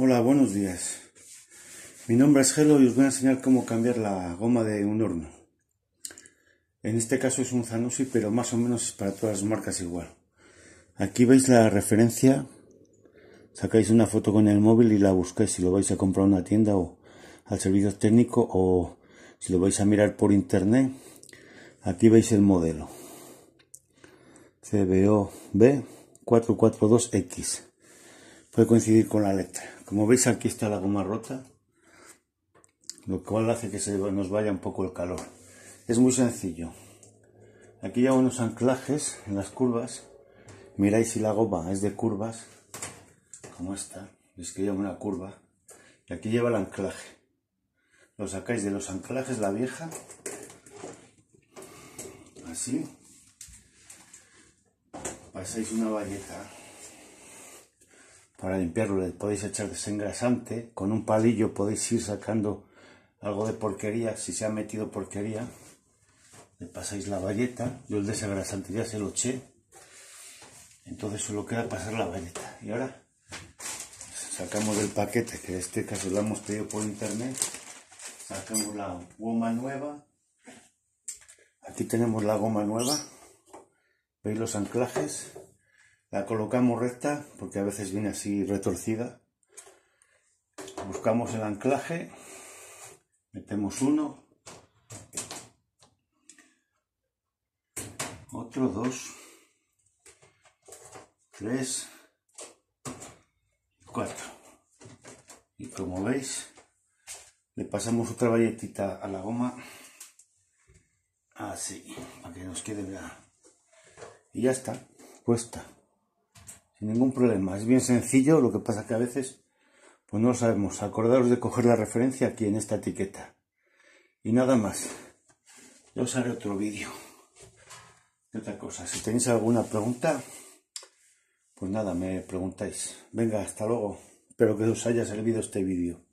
Hola, buenos días. Mi nombre es Gelo y os voy a enseñar cómo cambiar la goma de un horno. En este caso es un Zanussi, pero más o menos para todas las marcas igual. Aquí veis la referencia, sacáis una foto con el móvil y la buscáis si lo vais a comprar a una tienda o al servicio técnico o si lo vais a mirar por internet. Aquí veis el modelo. CBOB 442X. Puede coincidir con la letra. Como veis aquí está la goma rota, lo cual hace que se nos vaya un poco el calor. Es muy sencillo. Aquí lleva unos anclajes en las curvas. Miráis si la goma es de curvas, como esta. Es que lleva una curva. Y aquí lleva el anclaje. Lo sacáis de los anclajes, la vieja. Así. Pasáis una valleta para limpiarlo le podéis echar desengrasante, con un palillo podéis ir sacando algo de porquería, si se ha metido porquería, le pasáis la valleta, yo el desengrasante ya se lo eché, entonces solo queda pasar la valleta. Y ahora sacamos del paquete, que en este caso lo hemos pedido por internet, sacamos la goma nueva, aquí tenemos la goma nueva, veis los anclajes, la colocamos recta porque a veces viene así retorcida. Buscamos el anclaje, metemos uno, otro, dos, tres, cuatro. Y como veis, le pasamos otra valletita a la goma, así, para que nos quede bien. Y ya está, puesta sin ningún problema. Es bien sencillo, lo que pasa que a veces pues no lo sabemos. Acordaros de coger la referencia aquí en esta etiqueta. Y nada más. Ya os haré otro vídeo de otra cosa. Si tenéis alguna pregunta, pues nada, me preguntáis. Venga, hasta luego. Espero que os haya servido este vídeo.